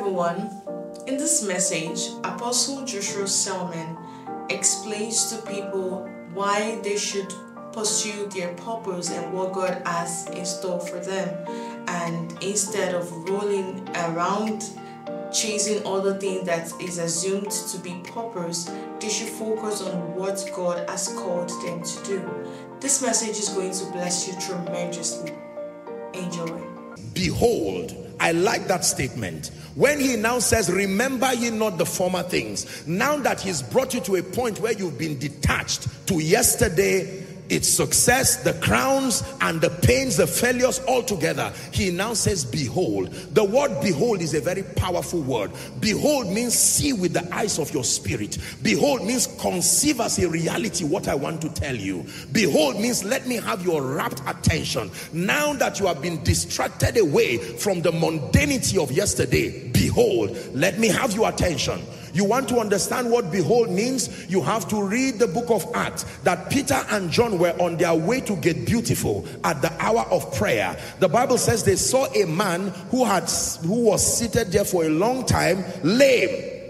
everyone. In this message, Apostle Joshua Selman explains to people why they should pursue their purpose and what God has in store for them. And instead of rolling around chasing all the things that is assumed to be purpose, they should focus on what God has called them to do. This message is going to bless you tremendously. Enjoy. Behold, I like that statement. When he now says, remember ye not the former things. Now that he's brought you to a point where you've been detached to yesterday, its success, the crowns and the pains, the failures all together. He now says, behold. The word behold is a very powerful word. Behold means see with the eyes of your spirit. Behold means conceive as a reality what I want to tell you. Behold means let me have your rapt attention. Now that you have been distracted away from the mundanity of yesterday, behold, let me have your attention. You want to understand what behold means? You have to read the book of Acts that Peter and John were on their way to gate Beautiful at the hour of prayer. The Bible says they saw a man who had who was seated there for a long time, lame.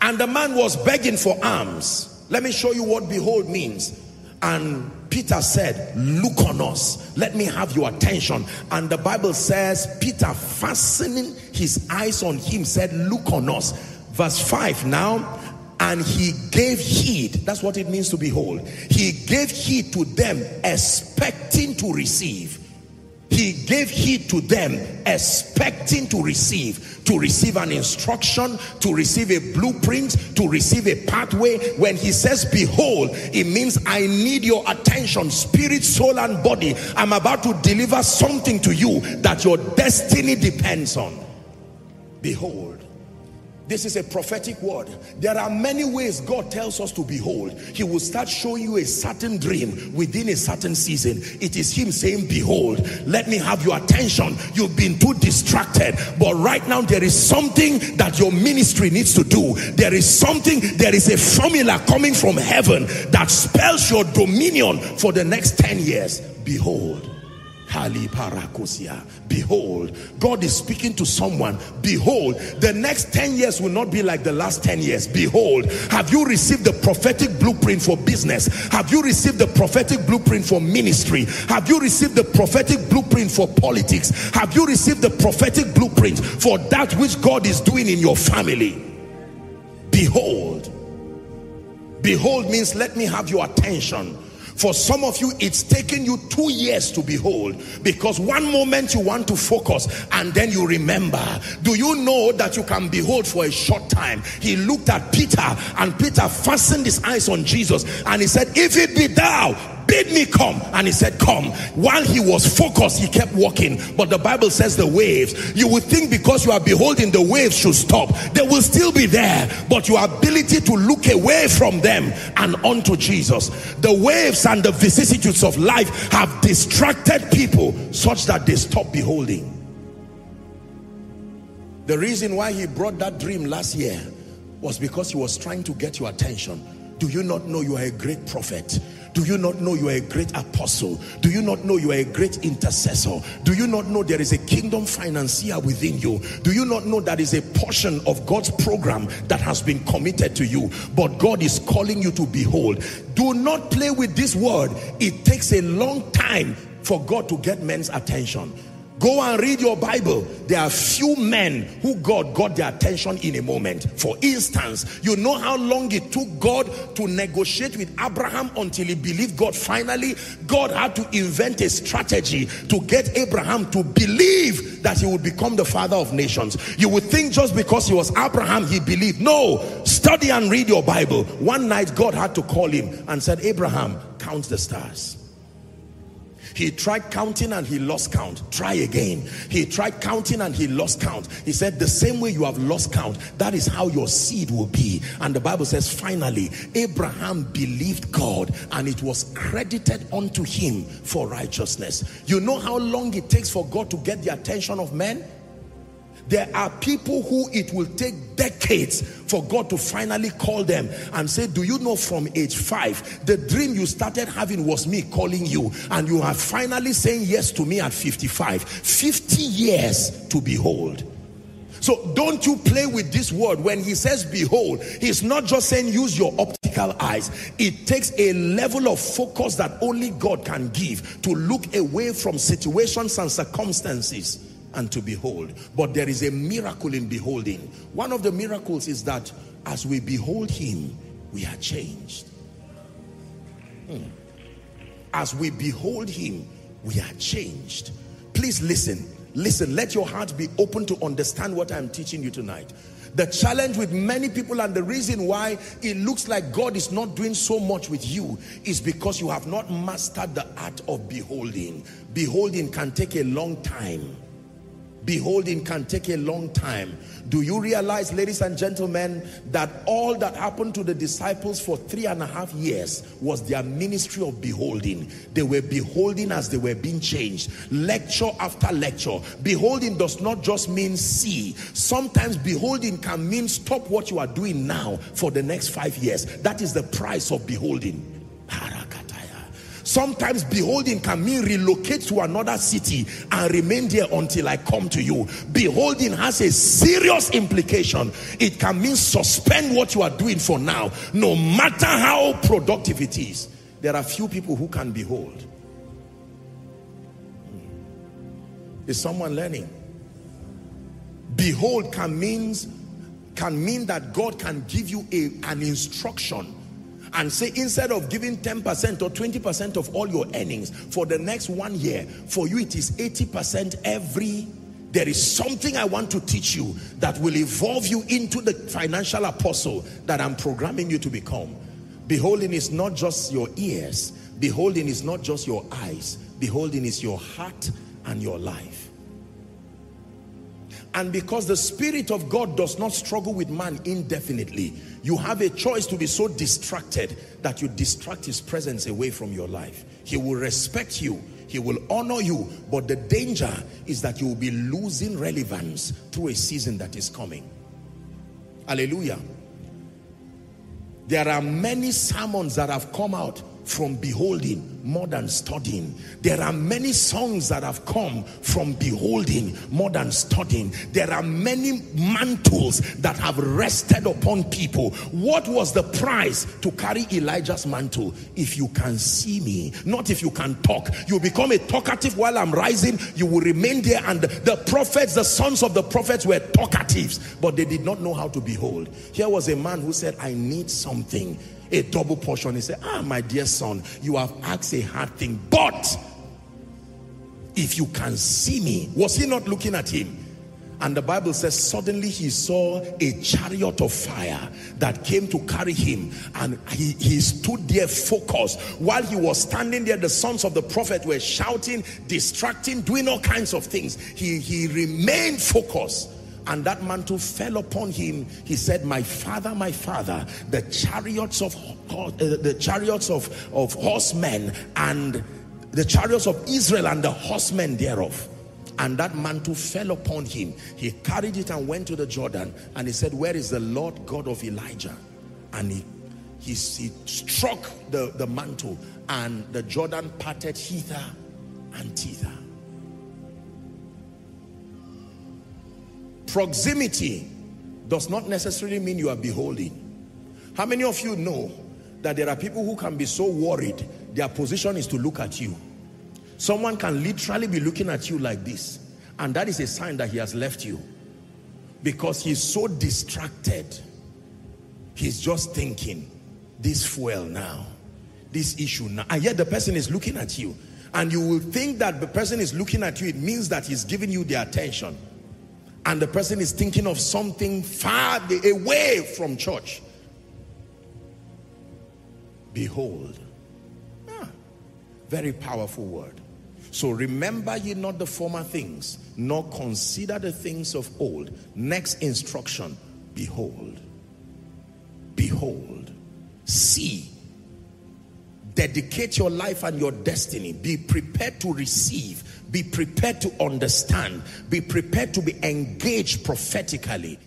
And the man was begging for alms. Let me show you what behold means. And Peter said, look on us. Let me have your attention. And the Bible says, Peter fastening his eyes on him said, look on us verse 5 now and he gave heed that's what it means to behold. He gave heed to them expecting to receive. He gave heed to them expecting to receive to receive an instruction to receive a blueprint to receive a pathway. When he says behold it means i need your attention spirit soul and body. I'm about to deliver something to you that your destiny depends on. Behold this is a prophetic word. There are many ways God tells us to behold. He will start showing you a certain dream within a certain season. It is him saying, behold, let me have your attention. You've been too distracted. But right now there is something that your ministry needs to do. There is something, there is a formula coming from heaven that spells your dominion for the next 10 years. Behold. Behold, God is speaking to someone. Behold, the next 10 years will not be like the last 10 years. Behold, have you received the prophetic blueprint for business? Have you received the prophetic blueprint for ministry? Have you received the prophetic blueprint for politics? Have you received the prophetic blueprint for that which God is doing in your family? Behold. Behold means let me have your attention for some of you, it's taken you two years to behold because one moment you want to focus and then you remember. Do you know that you can behold for a short time? He looked at Peter and Peter fastened his eyes on Jesus and he said, if it be thou, bid me come. And he said come. While he was focused he kept walking. But the bible says the waves you would think because you are beholding the waves should stop. They will still be there but your ability to look away from them and onto jesus. The waves and the vicissitudes of life have distracted people such that they stop beholding. The reason why he brought that dream last year was because he was trying to get your attention. Do you not know you are a great prophet do you not know you are a great apostle? Do you not know you are a great intercessor? Do you not know there is a kingdom financier within you? Do you not know that is a portion of God's program that has been committed to you? But God is calling you to behold. Do not play with this word. It takes a long time for God to get men's attention. Go and read your Bible. There are few men who God got their attention in a moment. For instance, you know how long it took God to negotiate with Abraham until he believed God finally? God had to invent a strategy to get Abraham to believe that he would become the father of nations. You would think just because he was Abraham, he believed. No, study and read your Bible. One night, God had to call him and said, Abraham, count the stars. He tried counting and he lost count. Try again. He tried counting and he lost count. He said, the same way you have lost count, that is how your seed will be. And the Bible says, finally, Abraham believed God and it was credited unto him for righteousness. You know how long it takes for God to get the attention of men? There are people who it will take decades for God to finally call them and say, do you know from age five, the dream you started having was me calling you and you are finally saying yes to me at 55. 50 years to behold. So don't you play with this word. When he says behold, he's not just saying use your optical eyes. It takes a level of focus that only God can give to look away from situations and circumstances and to behold. But there is a miracle in beholding. One of the miracles is that as we behold him, we are changed. Hmm. As we behold him, we are changed. Please listen. Listen, let your heart be open to understand what I'm teaching you tonight. The challenge with many people and the reason why it looks like God is not doing so much with you is because you have not mastered the art of beholding. Beholding can take a long time. Beholding can take a long time. Do you realize, ladies and gentlemen, that all that happened to the disciples for three and a half years was their ministry of beholding. They were beholding as they were being changed. Lecture after lecture. Beholding does not just mean see. Sometimes beholding can mean stop what you are doing now for the next five years. That is the price of beholding. Sometimes beholding can mean relocate to another city and remain there until I come to you. Beholding has a serious implication. It can mean suspend what you are doing for now, no matter how productive it is. There are few people who can behold. Hmm. Is someone learning? Behold can means can mean that God can give you a, an instruction and say instead of giving 10% or 20% of all your earnings for the next one year, for you it is 80% every there is something I want to teach you that will evolve you into the financial apostle that I'm programming you to become. Beholding is not just your ears. Beholding is not just your eyes. Beholding is your heart and your life. And because the Spirit of God does not struggle with man indefinitely, you have a choice to be so distracted that you distract his presence away from your life. He will respect you. He will honor you. But the danger is that you will be losing relevance through a season that is coming. Hallelujah. There are many sermons that have come out from beholding more than studying. There are many songs that have come from beholding more than studying. There are many mantles that have rested upon people. What was the price to carry Elijah's mantle? If you can see me, not if you can talk. You become a talkative while I'm rising, you will remain there. And the prophets, the sons of the prophets were talkatives, but they did not know how to behold. Here was a man who said, I need something a double portion. He said, ah, my dear son, you have asked a hard thing, but if you can see me, was he not looking at him? And the Bible says, suddenly he saw a chariot of fire that came to carry him. And he, he stood there focused. While he was standing there, the sons of the prophet were shouting, distracting, doing all kinds of things. He, he remained focused and that mantle fell upon him. He said my father my father the chariots of uh, the chariots of of horsemen and the chariots of israel and the horsemen thereof. And that mantle fell upon him. He carried it and went to the jordan. And he said where is the lord god of elijah? And he he, he struck the the mantle. And the jordan parted hither and thither Proximity does not necessarily mean you are beholding. How many of you know that there are people who can be so worried, their position is to look at you. Someone can literally be looking at you like this, and that is a sign that he has left you. Because he's so distracted. He's just thinking, this fuel now, this issue now. And yet the person is looking at you. And you will think that the person is looking at you, it means that he's giving you the attention and the person is thinking of something far away from church. Behold. Ah, very powerful word. So remember ye not the former things, nor consider the things of old. Next instruction, behold. Behold. See. Dedicate your life and your destiny. Be prepared to receive be prepared to understand. Be prepared to be engaged prophetically